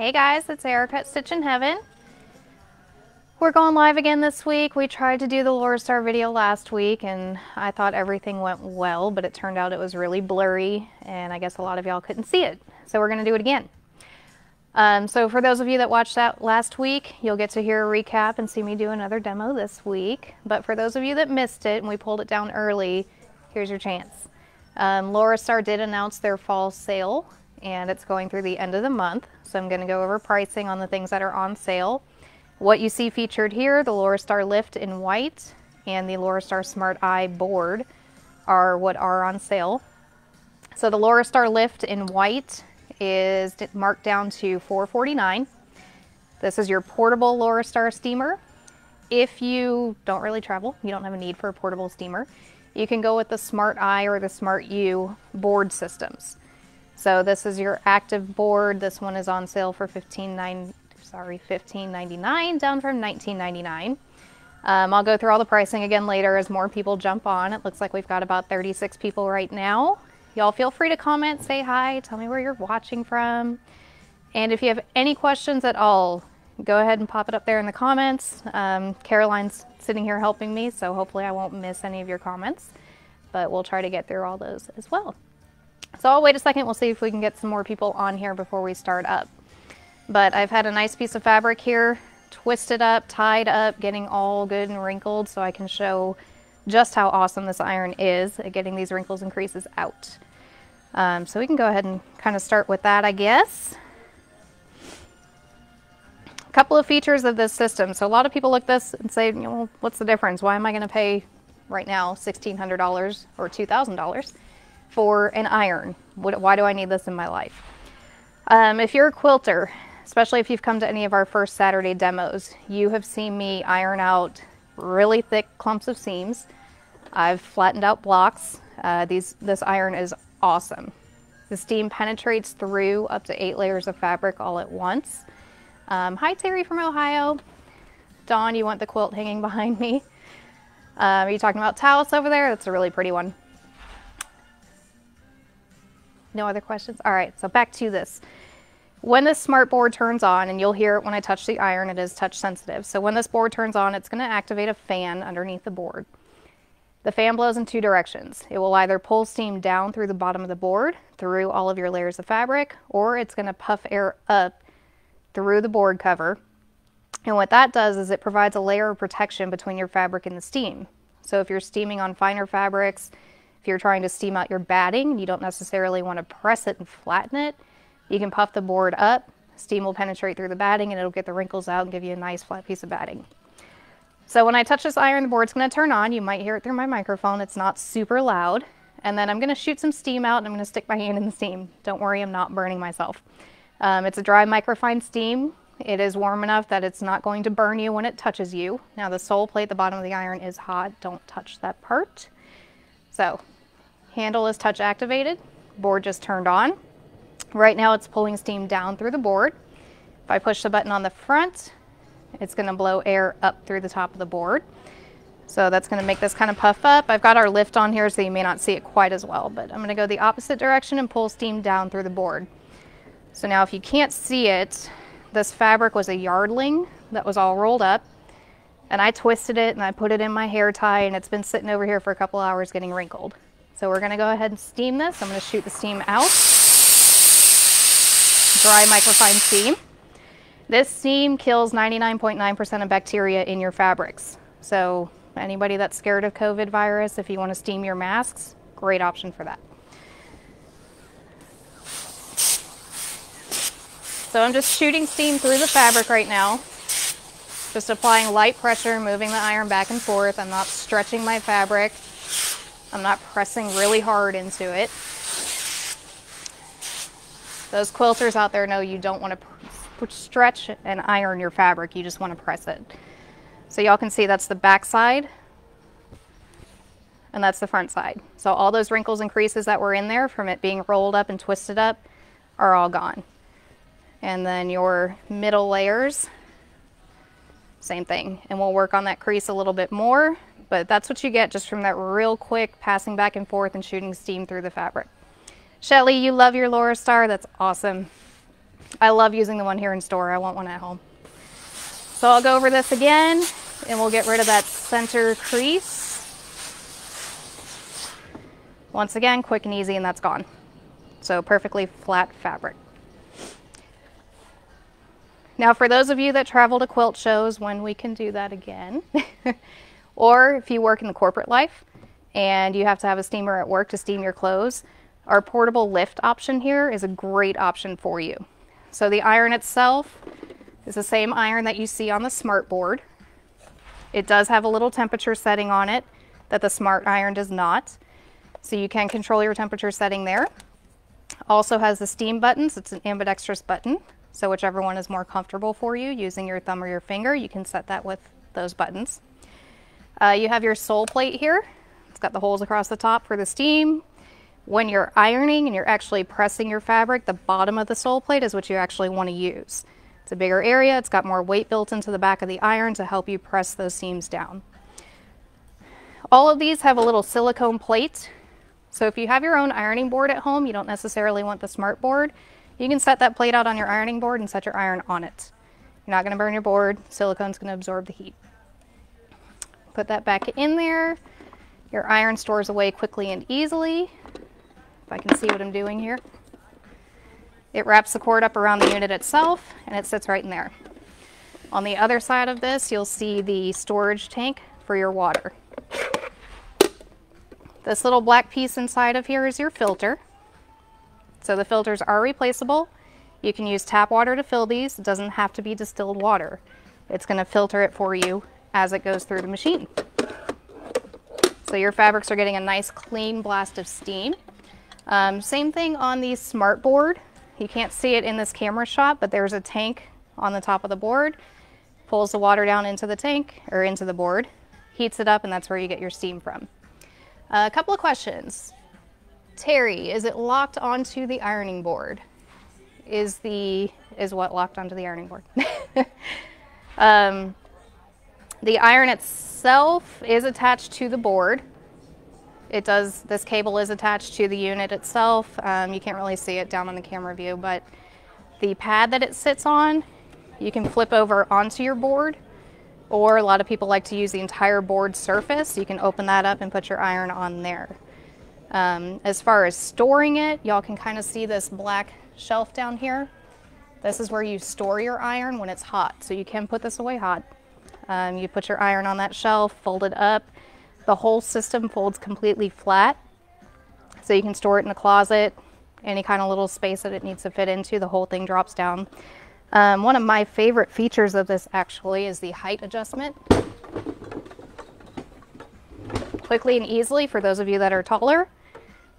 Hey guys, it's Erika at Stitchin' Heaven. We're going live again this week. We tried to do the Laurastar video last week and I thought everything went well, but it turned out it was really blurry and I guess a lot of y'all couldn't see it. So we're gonna do it again. Um, so for those of you that watched that last week, you'll get to hear a recap and see me do another demo this week. But for those of you that missed it and we pulled it down early, here's your chance. Um, Laurastar did announce their fall sale and it's going through the end of the month. So I'm going to go over pricing on the things that are on sale. What you see featured here, the Laurastar Lift in white and the Laurastar Smart I board are what are on sale. So the Laurastar Lift in white is marked down to 449. This is your portable Laurastar steamer. If you don't really travel, you don't have a need for a portable steamer, you can go with the Smart I or the Smart U board systems. So this is your active board. This one is on sale for 15 sorry, 15.99 down from 19.99. Um, I'll go through all the pricing again later as more people jump on. It looks like we've got about 36 people right now. Y'all feel free to comment, say hi, tell me where you're watching from. And if you have any questions at all, go ahead and pop it up there in the comments. Um, Caroline's sitting here helping me, so hopefully I won't miss any of your comments, but we'll try to get through all those as well. So I'll wait a second, we'll see if we can get some more people on here before we start up. But I've had a nice piece of fabric here, twisted up, tied up, getting all good and wrinkled so I can show just how awesome this iron is at getting these wrinkles and creases out. Um, so we can go ahead and kind of start with that, I guess. A couple of features of this system. So a lot of people look this and say, know, what's the difference? Why am I going to pay right now $1,600 or $2,000? For an iron. Why do I need this in my life? Um, if you're a quilter, especially if you've come to any of our first Saturday demos, you have seen me iron out really thick clumps of seams. I've flattened out blocks. Uh, these, this iron is awesome. The steam penetrates through up to eight layers of fabric all at once. Um, hi Terry from Ohio. Dawn, you want the quilt hanging behind me? Um, are you talking about Taos over there? That's a really pretty one. No other questions? All right, so back to this. When this smart board turns on, and you'll hear it when I touch the iron, it is touch sensitive. So when this board turns on, it's gonna activate a fan underneath the board. The fan blows in two directions. It will either pull steam down through the bottom of the board, through all of your layers of fabric, or it's gonna puff air up through the board cover. And what that does is it provides a layer of protection between your fabric and the steam. So if you're steaming on finer fabrics, if you're trying to steam out your batting and you don't necessarily want to press it and flatten it, you can puff the board up, steam will penetrate through the batting and it'll get the wrinkles out and give you a nice flat piece of batting. So when I touch this iron, the board's gonna turn on. You might hear it through my microphone. It's not super loud. And then I'm gonna shoot some steam out and I'm gonna stick my hand in the steam. Don't worry, I'm not burning myself. Um, it's a dry microfine steam. It is warm enough that it's not going to burn you when it touches you. Now the sole plate, the bottom of the iron is hot. Don't touch that part. So handle is touch activated, board just turned on. Right now it's pulling steam down through the board. If I push the button on the front, it's gonna blow air up through the top of the board. So that's gonna make this kind of puff up. I've got our lift on here so you may not see it quite as well, but I'm gonna go the opposite direction and pull steam down through the board. So now if you can't see it, this fabric was a yardling that was all rolled up and I twisted it and I put it in my hair tie and it's been sitting over here for a couple hours getting wrinkled. So we're gonna go ahead and steam this. I'm gonna shoot the steam out. Dry microfine steam. This steam kills 99.9% of bacteria in your fabrics. So anybody that's scared of COVID virus, if you wanna steam your masks, great option for that. So I'm just shooting steam through the fabric right now. Just applying light pressure, moving the iron back and forth. I'm not stretching my fabric. I'm not pressing really hard into it. Those quilters out there know you don't want to stretch and iron your fabric. You just want to press it. So y'all can see that's the back side and that's the front side. So all those wrinkles and creases that were in there from it being rolled up and twisted up are all gone. And then your middle layers same thing. And we'll work on that crease a little bit more, but that's what you get just from that real quick passing back and forth and shooting steam through the fabric. Shelly, you love your Laurastar. That's awesome. I love using the one here in store. I want one at home. So I'll go over this again and we'll get rid of that center crease. Once again, quick and easy and that's gone. So perfectly flat fabric. Now for those of you that travel to quilt shows, when we can do that again, or if you work in the corporate life and you have to have a steamer at work to steam your clothes, our portable lift option here is a great option for you. So the iron itself is the same iron that you see on the smart board. It does have a little temperature setting on it that the smart iron does not. So you can control your temperature setting there. Also has the steam buttons. It's an ambidextrous button. So whichever one is more comfortable for you, using your thumb or your finger, you can set that with those buttons. Uh, you have your sole plate here. It's got the holes across the top for the steam. When you're ironing and you're actually pressing your fabric, the bottom of the sole plate is what you actually want to use. It's a bigger area. It's got more weight built into the back of the iron to help you press those seams down. All of these have a little silicone plate. So if you have your own ironing board at home, you don't necessarily want the smart board, you can set that plate out on your ironing board and set your iron on it. You're not going to burn your board. Silicone's going to absorb the heat. Put that back in there. Your iron stores away quickly and easily. If I can see what I'm doing here. It wraps the cord up around the unit itself and it sits right in there. On the other side of this, you'll see the storage tank for your water. This little black piece inside of here is your filter. So the filters are replaceable. You can use tap water to fill these. It doesn't have to be distilled water. It's going to filter it for you as it goes through the machine. So your fabrics are getting a nice clean blast of steam. Um, same thing on the smart board. You can't see it in this camera shot, but there's a tank on the top of the board. Pulls the water down into the tank or into the board, heats it up, and that's where you get your steam from. Uh, a couple of questions. Terry, is it locked onto the ironing board? Is the is what locked onto the ironing board? um, the iron itself is attached to the board. It does, this cable is attached to the unit itself. Um, you can't really see it down on the camera view, but the pad that it sits on, you can flip over onto your board, or a lot of people like to use the entire board surface. You can open that up and put your iron on there. Um, as far as storing it, y'all can kind of see this black shelf down here. This is where you store your iron when it's hot. So you can put this away hot. Um, you put your iron on that shelf, fold it up, the whole system folds completely flat. So you can store it in a closet, any kind of little space that it needs to fit into, the whole thing drops down. Um, one of my favorite features of this actually is the height adjustment. Quickly and easily for those of you that are taller,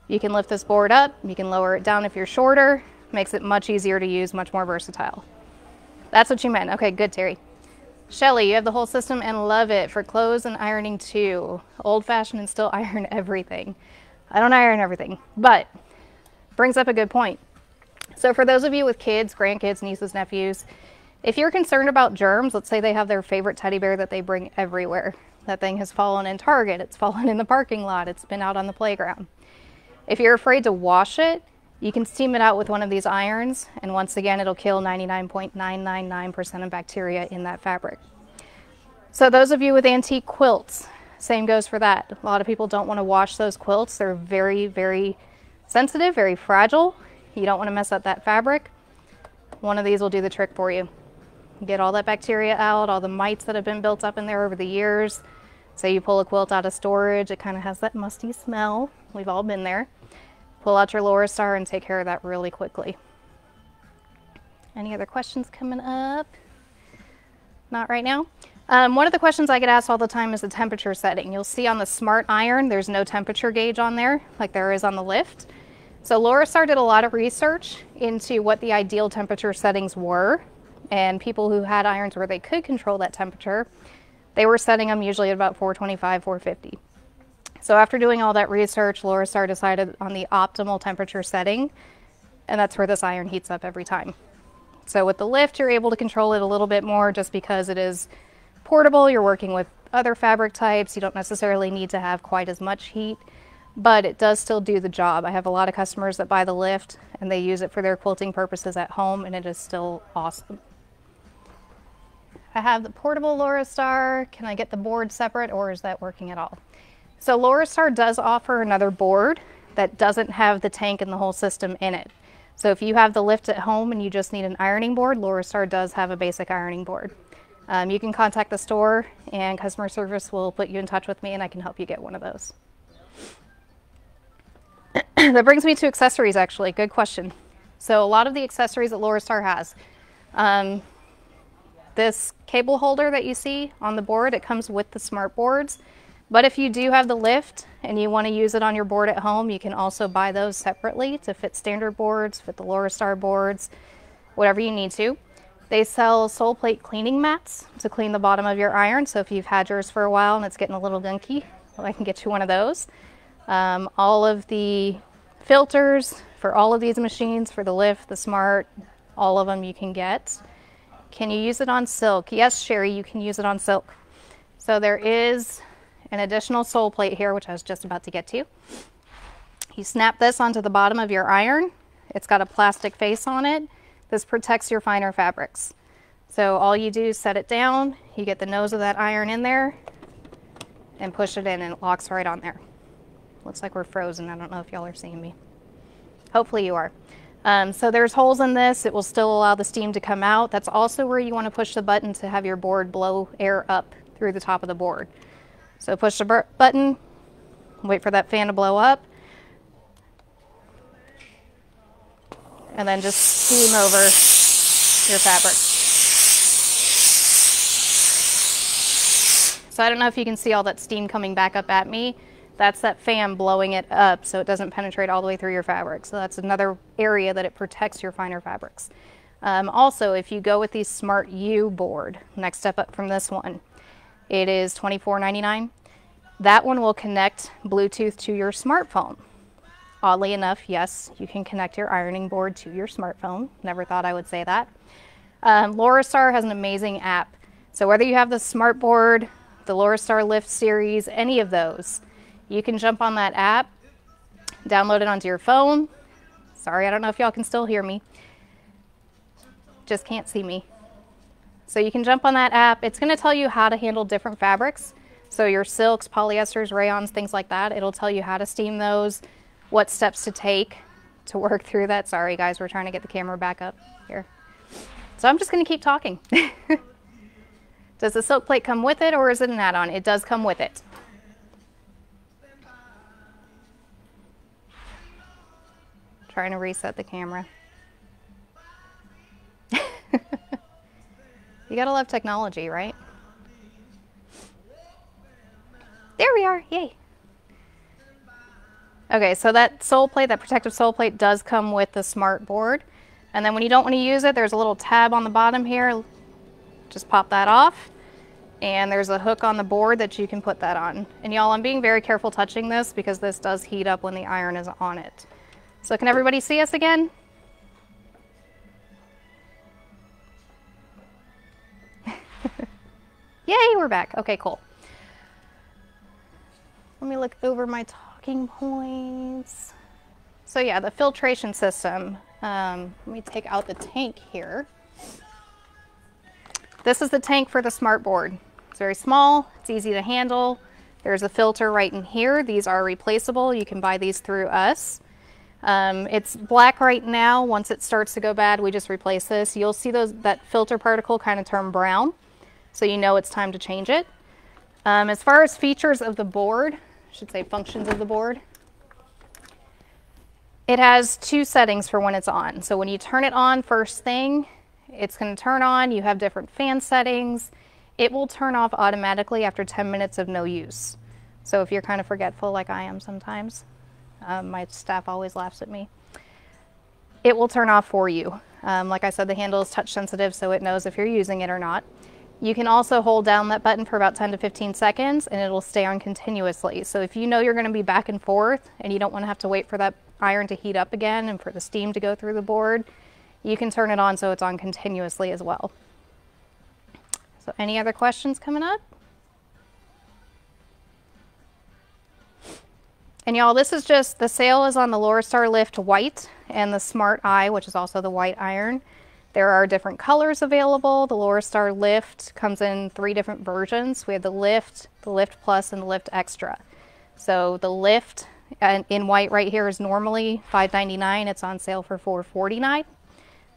you can lift this board up, you can lower it down if you're shorter, makes it much easier to use, much more versatile. That's what you meant. Okay, good, Terry. Shelly, you have the whole system and love it for clothes and ironing too. Old fashioned and still iron everything. I don't iron everything, but brings up a good point. So for those of you with kids, grandkids, nieces, nephews, if you're concerned about germs, let's say they have their favorite teddy bear that they bring everywhere. That thing has fallen in Target, it's fallen in the parking lot, it's been out on the playground. If you're afraid to wash it, you can steam it out with one of these irons, and once again, it'll kill 99.999% of bacteria in that fabric. So those of you with antique quilts, same goes for that. A lot of people don't want to wash those quilts. They're very, very sensitive, very fragile. You don't want to mess up that fabric. One of these will do the trick for you. Get all that bacteria out, all the mites that have been built up in there over the years. Say you pull a quilt out of storage, it kind of has that musty smell. We've all been there. Pull out your Laurastar and take care of that really quickly. Any other questions coming up? Not right now. Um, one of the questions I get asked all the time is the temperature setting. You'll see on the Smart Iron, there's no temperature gauge on there like there is on the lift. So Laurastar did a lot of research into what the ideal temperature settings were and people who had irons where they could control that temperature, they were setting them usually at about 425, 450. So after doing all that research, Laurastar decided on the optimal temperature setting, and that's where this iron heats up every time. So with the lift, you're able to control it a little bit more just because it is portable. You're working with other fabric types. You don't necessarily need to have quite as much heat. but it does still do the job. I have a lot of customers that buy the lift and they use it for their quilting purposes at home and it is still awesome. I have the portable Laurastar. Can I get the board separate or is that working at all? So Laurastar does offer another board that doesn't have the tank and the whole system in it. So if you have the lift at home and you just need an ironing board, Laurastar does have a basic ironing board. Um, you can contact the store and customer service will put you in touch with me and I can help you get one of those. that brings me to accessories actually, good question. So a lot of the accessories that Laurastar has. Um, this cable holder that you see on the board, it comes with the smart boards. But if you do have the lift and you want to use it on your board at home, you can also buy those separately to fit standard boards, fit the Laurastar boards, whatever you need to. They sell sole plate cleaning mats to clean the bottom of your iron. So if you've had yours for a while and it's getting a little gunky, I can get you one of those. Um, all of the filters for all of these machines, for the lift, the smart, all of them you can get. Can you use it on silk? Yes, Sherry, you can use it on silk. So there is an additional sole plate here, which I was just about to get to. You snap this onto the bottom of your iron. It's got a plastic face on it. This protects your finer fabrics. So all you do is set it down, you get the nose of that iron in there, and push it in and it locks right on there. Looks like we're frozen. I don't know if y'all are seeing me. Hopefully you are. Um, so there's holes in this. It will still allow the steam to come out. That's also where you want to push the button to have your board blow air up through the top of the board. So push the button, wait for that fan to blow up, and then just steam over your fabric. So I don't know if you can see all that steam coming back up at me. That's that fan blowing it up so it doesn't penetrate all the way through your fabric. So that's another area that it protects your finer fabrics. Um, also, if you go with the Smart U board, next step up from this one, it is $24.99. That one will connect Bluetooth to your smartphone. Oddly enough, yes, you can connect your ironing board to your smartphone. Never thought I would say that. Um, has an amazing app. So whether you have the smart board, the Laurastar Lift series, any of those, you can jump on that app, download it onto your phone. Sorry, I don't know if y'all can still hear me. Just can't see me. So you can jump on that app. It's going to tell you how to handle different fabrics. So your silks, polyesters, rayons, things like that. It'll tell you how to steam those, what steps to take to work through that. Sorry guys, we're trying to get the camera back up here. So I'm just going to keep talking. does the silk plate come with it or is it an add-on? It does come with it. Trying to reset the camera. Gotta love technology, right? There we are, yay. Okay, so that sole plate, that protective sole plate does come with the smart board. And then when you don't want to use it, there's a little tab on the bottom here. Just pop that off. And there's a hook on the board that you can put that on. And y'all, I'm being very careful touching this because this does heat up when the iron is on it. So can everybody see us again? Yay, we're back. Okay, cool. Let me look over my talking points. So yeah, the filtration system. Um, let me take out the tank here. This is the tank for the smart board. It's very small, it's easy to handle. There's a filter right in here. These are replaceable. You can buy these through us. Um, it's black right now. Once it starts to go bad, we just replace this. You'll see those that filter particle kind of turn brown, so you know it's time to change it. Um, as far as features of the board, I should say functions of the board, it has two settings for when it's on. So when you turn it on first thing, it's going to turn on. You have different fan settings. It will turn off automatically after 10 minutes of no use. So if you're kind of forgetful like I am sometimes, um, my staff always laughs at me. It will turn off for you. Um, like I said, the handle is touch sensitive, so it knows if you're using it or not. You can also hold down that button for about 10 to 15 seconds and it'll stay on continuously. So if you know you're going to be back and forth and you don't want to have to wait for that iron to heat up again and for the steam to go through the board, you can turn it on so it's on continuously as well. So any other questions coming up? And y'all, this is just, the sale is on the Laurastar Lift White and the Smart I, which is also the white iron. There are different colors available. The Laurastar Lift comes in three different versions. We have the Lift, the Lift Plus, and the Lift Extra. So the Lift in white right here is normally $5.99. It's on sale for $4.49.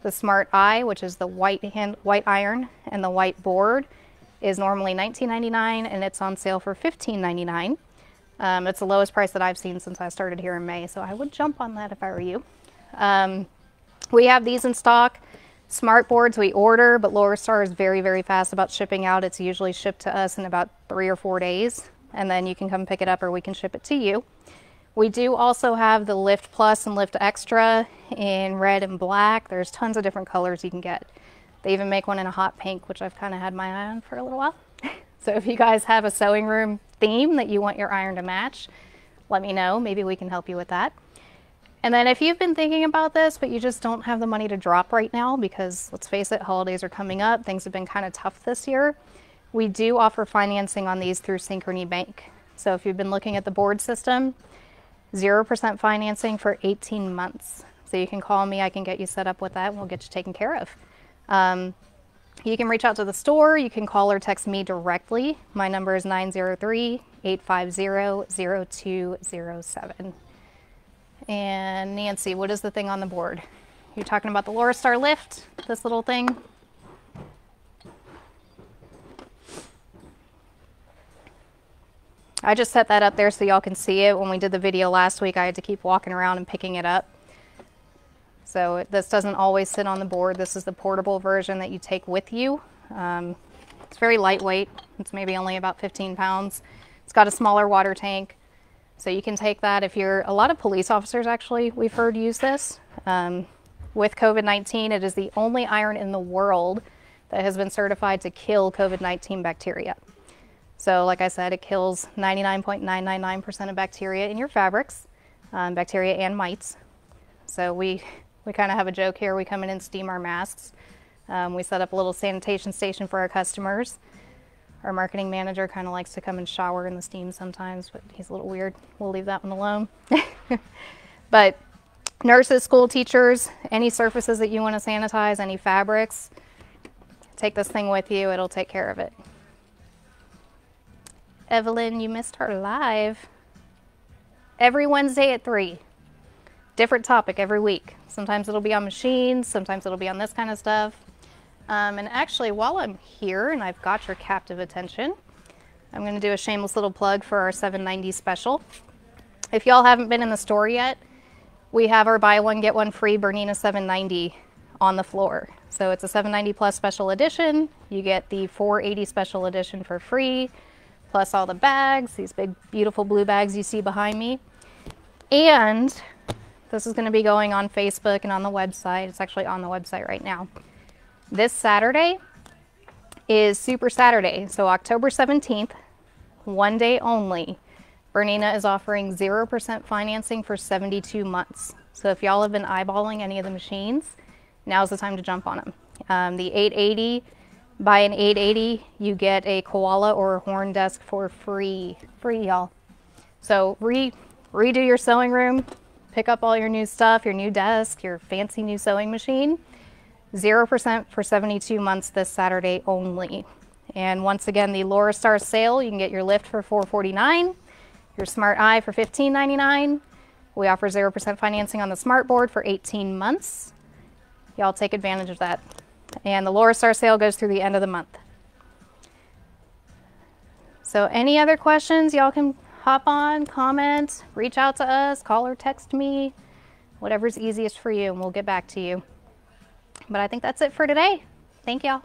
The Smart I, which is the white hand, white iron and the white board, is normally $19.99 and it's on sale for $15.99. Um, it's the lowest price that I've seen since I started here in May, so I would jump on that if I were you. Um, we have these in stock. Smart boards we order, but Laurastar is very, very fast about shipping out. It's usually shipped to us in about three or four days, and then you can come pick it up or we can ship it to you. We do also have the Lift Plus and Lift Extra in red and black. There's tons of different colors you can get. They even make one in a hot pink, which I've kind of had my eye on for a little while. so if you guys have a sewing room theme that you want your iron to match, let me know. Maybe we can help you with that. And then if you've been thinking about this, but you just don't have the money to drop right now, because let's face it, holidays are coming up, things have been kind of tough this year, we do offer financing on these through Synchrony Bank. So if you've been looking at the board system, 0% financing for 18 months. So you can call me, I can get you set up with that, and we'll get you taken care of. Um, you can reach out to the store, you can call or text me directly. My number is 903 850 0207. And Nancy, what is the thing on the board? You're talking about the Laurastar lift, this little thing? I just set that up there so y'all can see it. When we did the video last week, I had to keep walking around and picking it up. So this doesn't always sit on the board. This is the portable version that you take with you. Um, it's very lightweight. It's maybe only about 15 pounds. It's got a smaller water tank. So you can take that if you're, a lot of police officers actually, we've heard use this. Um, with COVID-19, it is the only iron in the world that has been certified to kill COVID-19 bacteria. So like I said, it kills 99.999% of bacteria in your fabrics, um, bacteria and mites. So we, we kind of have a joke here. We come in and steam our masks. Um, we set up a little sanitation station for our customers. Our marketing manager kind of likes to come and shower in the steam sometimes, but he's a little weird. We'll leave that one alone. but nurses, school teachers, any surfaces that you want to sanitize, any fabrics, take this thing with you. It'll take care of it. Evelyn, you missed our live. Every Wednesday at 3. Different topic every week. Sometimes it'll be on machines, sometimes it'll be on this kind of stuff. Um, and actually, while I'm here and I've got your captive attention, I'm going to do a shameless little plug for our 790 special. If y'all haven't been in the store yet, we have our buy one, get one free Bernina 790 on the floor. So it's a 790 plus special edition. You get the 480 special edition for free, plus all the bags, these big, beautiful blue bags you see behind me. And this is going to be going on Facebook and on the website. It's actually on the website right now. This Saturday is Super Saturday, so October 17th, one day only. Bernina is offering 0% financing for 72 months. So if y'all have been eyeballing any of the machines, now's the time to jump on them. Um, the 880, buy an 880, you get a koala or a horn desk for free. Free, y'all. So re redo your sewing room, pick up all your new stuff, your new desk, your fancy new sewing machine, 0% for 72 months this Saturday only. And once again, the Laurastar sale, you can get your lift for 449, your Smart I for $15.99. We offer 0% financing on the Smart Board for 18 months. Y'all take advantage of that. And the Laurastar sale goes through the end of the month. So any other questions, y'all can hop on, comment, reach out to us, call or text me, whatever's easiest for you, and we'll get back to you. But I think that's it for today. Thank y'all.